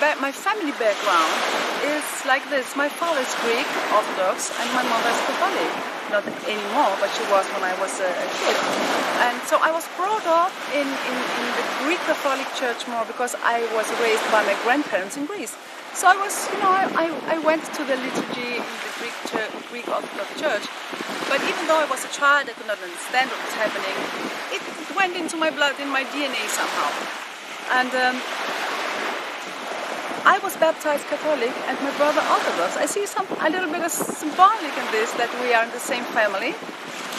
my, my family background is like this. My father is Greek Orthodox and my mother is Catholic. Not anymore, but she was when I was a, a kid. And so I was brought up in, in, in the Greek Catholic Church more because I was raised by my grandparents in Greece. So I was, you know, I, I went to the liturgy in the Greek, church, Greek Orthodox Church. But even though I was a child, I could not understand what was happening. It, it went into my blood, in my DNA somehow. And um, I was baptized Catholic and my brother Orthodox. I see some a little bit of symbolic in this that we are in the same family.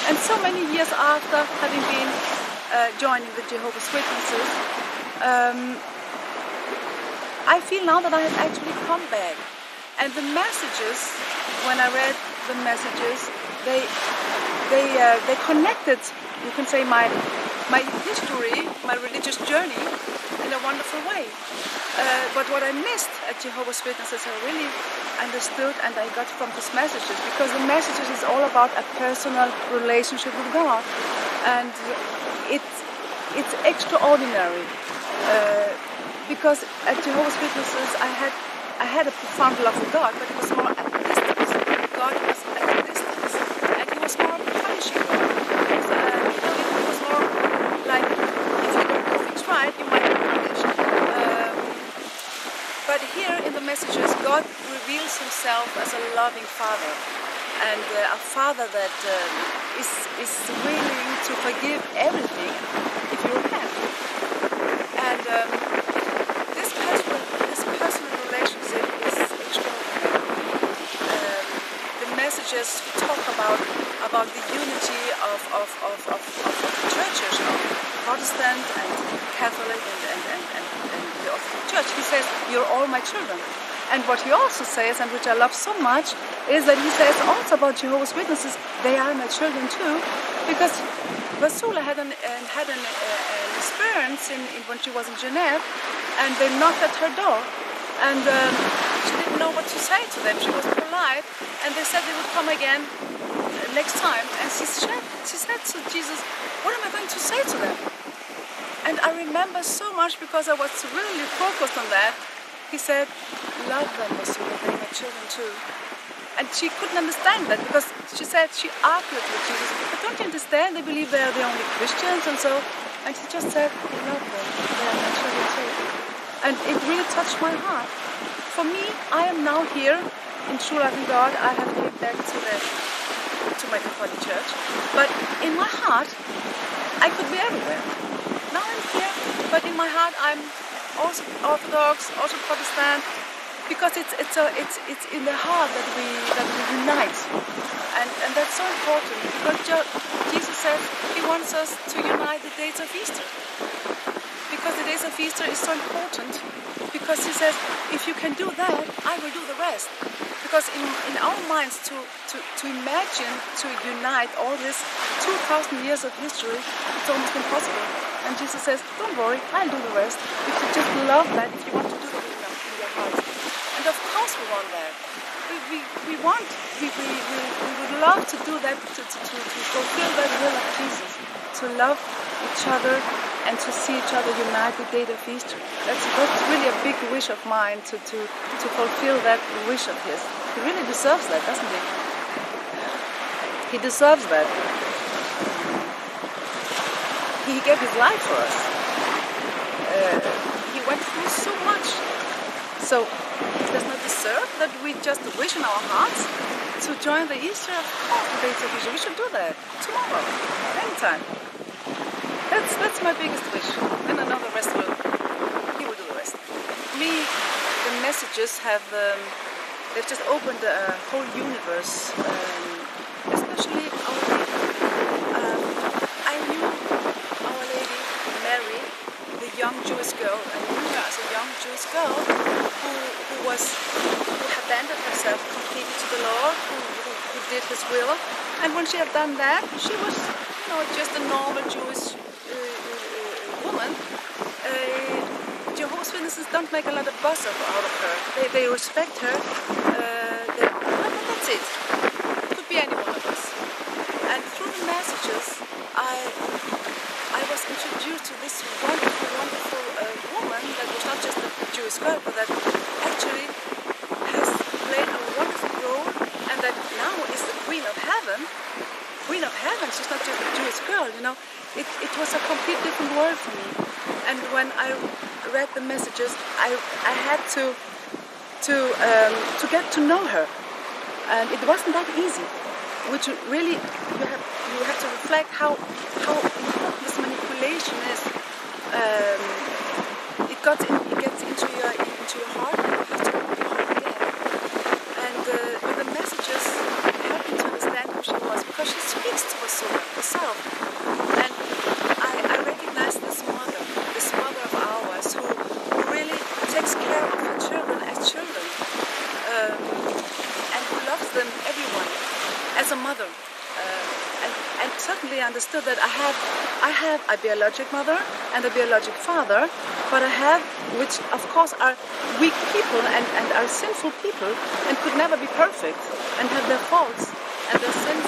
And so many years after having been uh, joining the Jehovah's Witnesses, um, I feel now that I have actually come back. And the messages, when I read the messages, they they uh, they connected. You can say my my history, my religious journey, in a wonderful way. Uh, but what I missed at Jehovah's Witnesses, I really understood and I got from these messages because the messages is all about a personal relationship with God, and it's it's extraordinary. Uh, because at Jehovah's Witnesses, I had I had a profound love for God, but it was more at a distance. God was at a distance, and He was more punishing. It was, uh, you know, it was more like if you don't do things right, you might be punished. Um, but here in the messages, God reveals Himself as a loving Father, and uh, a Father that um, is is willing to forgive everything if you repent. And um, this personal this personal relationship is extraordinary. Um, the messages talk about about the unity of of, of, of, of the churches, of Protestant and Catholic and, and, and, and, and the Orthodox Church. He says, You're all my children. And what he also says, and which I love so much, is that he says also about Jehovah's Witnesses, they are my children too, because Vassula had an, uh, had an, uh, an experience in, in, when she was in Geneva, and they knocked at her door, and um, she didn't know what to say to them. She was polite, and they said they would come again uh, next time, and she said, she said to Jesus, "What am I going to say to them?" And I remember so much because I was really focused on that. He said, "Love them, Vassula. They're my children too." And she couldn't understand that because she said she argued with Jesus. But don't you understand? They believe they're the only Christians and so. And she just said, I love them. They're my children too. And it really touched my heart. For me, I am now here in True in God. I have came back to the to my Catholic church. But in my heart, I could be everywhere. Now I'm here, but in my heart I'm also Orthodox, also Protestant, because it's it's a, it's it's in the heart that we that we unite, and and that's so important because Jesus says He wants us to unite the days of Easter, because the days of Easter is so important, because He says if you can do that, I will do the rest. Because in, in our minds to, to, to imagine to unite all this 2,000 years of history, it's almost impossible. And Jesus says, don't worry, I'll do the rest. If you just love that, if you want to do that in your heart. And of we want that. We, we, we want, we, we, we, we would love to do that, to, to, to, fulfill that will of Jesus, to love each other and to see each other unite the of Easter. That's, that's really a big wish of mine to, to, to fulfill that wish of his. He really deserves that, doesn't he? He deserves that. He gave his life for us. Uh, he went through so much. So he does not deserve that we just wish in our hearts to join the Easter of Easter. We should do that tomorrow, anytime. That's that's my biggest wish. And another rest will he will do the rest. Me, the messages have um, they've just opened a whole universe, um, especially Our Lady. Um, I knew Our Lady Mary, the young Jewish girl. As a young Jewish girl who who was who abandoned herself completely to the Lord, who, who, who did His will. And when she had done that, she was you know just a normal Jewish woman, uh, Jehovah's Witnesses don't make a lot of buzz out of her. They, they respect her. Uh, they, but that's it. It could be any one of us. And through the messages, I I was introduced to this wonderful, wonderful uh, woman that was not just a Jewish girl, that actually has played a wonderful role and that now is the Queen of Heaven. Queen of Heaven, she's not just a Jewish girl, you know. It, it was a complete different world for me. And when I read the messages, I, I had to to um, to get to know her, and it wasn't that easy. Which really you have you have to reflect how how important this manipulation is. Um, it got in, it gets into your into your heart. And you have to open your heart again. And uh, with the messages helped me to understand who she was because she speaks to us herself. And I, I recognize this mother, this mother of ours who, who really takes care of her children as children um, and who loves them, everyone, as a mother. Uh, and, and certainly I understood that I have, I have a biologic mother and a biologic father, but I have, which of course are weak people and, and are sinful people and could never be perfect and have their faults and their sins.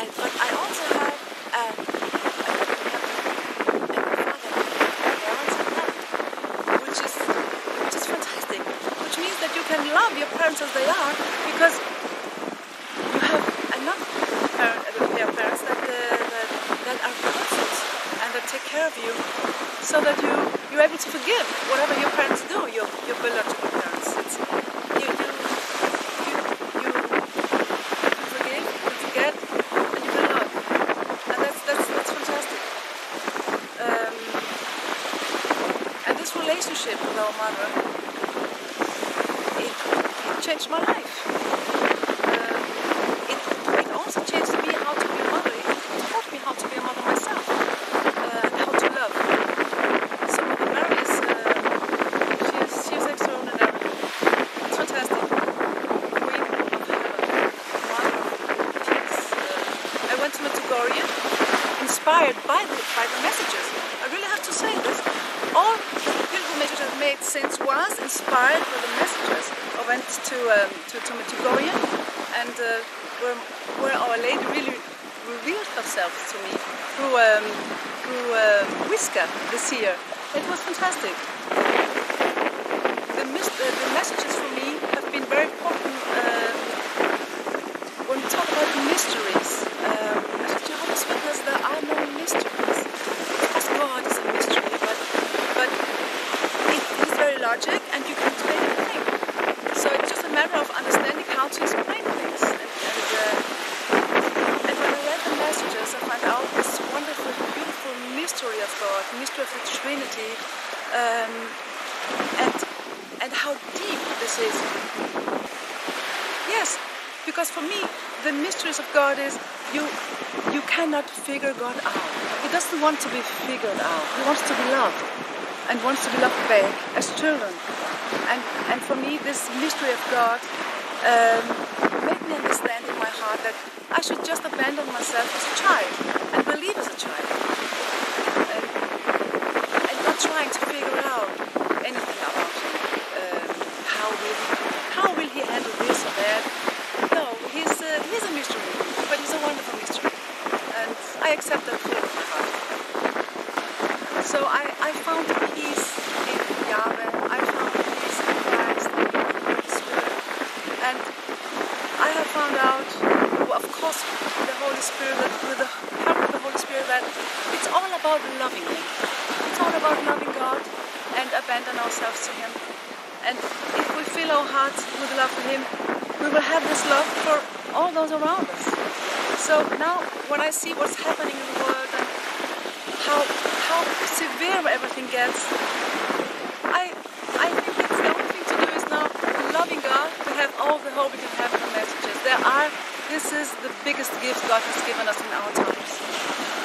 And but I also have uh, a, a father, which is which is fantastic. Which means that you can love your parents as they are because you have enough parent, uh, parents that, uh, that that are conscious and that take care of you, you you're able to forgive whatever your parents do, your your biological parents. It's, you, you, you, you, you forgive, you forget, and you can love, and that's that's that's fantastic. Um, and this relationship with our mother, it, it changed my life. Um, it, it also changed me how to be a mother. It taught me how to be a mother myself uh, and how to love. So Mother Mary is, uh, she is, she is extraordinary. It's fantastic. Queen of heaven, mother of peace. Uh, I went to Medjugorje inspired by the, by the messages. I really have to say this. All pilgrimages I've made since was inspired by the messages. I went to um, to, to and uh, where, where Our Lady really revealed herself to me through um, through uh, Whisker this year. It was fantastic. The, uh, the messages for me have been very important uh, when we talk about mysteries. Um, as Jehovah's Witness, there are no mysteries. Of course, God is a mystery, but but it is very logic, and you can explain everything. So it's just a matter of understanding how to explain things. And, and, uh, and when I read the messages, I found out this wonderful, beautiful mystery of God, mystery of the Trinity, um, and and how deep this is. Yes, because for me, the mysteries of God is you you cannot figure God out. He doesn't want to be figured out. He wants to be loved and wants to be loved back as children. And and for me, this mystery of God um, made me understand in my heart that I should just abandon myself as a child and believe as a child, and, and not trying to figure out anything about him. Um, how will he how will he handle this or that? No, he's a, he's a mystery, but he's a wonderful mystery, and I accept that fully in my heart. So I, I found peace in Yahweh. I found peace in Christ, in the Holy Spirit. And I have found out, of course, with the Holy Spirit, with the help of the Holy Spirit, that it's all about loving Him. It's all about loving God and abandon ourselves to Him. And if we fill our hearts with love for Him, we will have this love for all those around us. So now, when I see what's happening in the world and how how severe everything gets, I I think it's the only thing to do is now loving God to have all the hope we can have in the messages. There are this is the biggest gift God has given us in our times.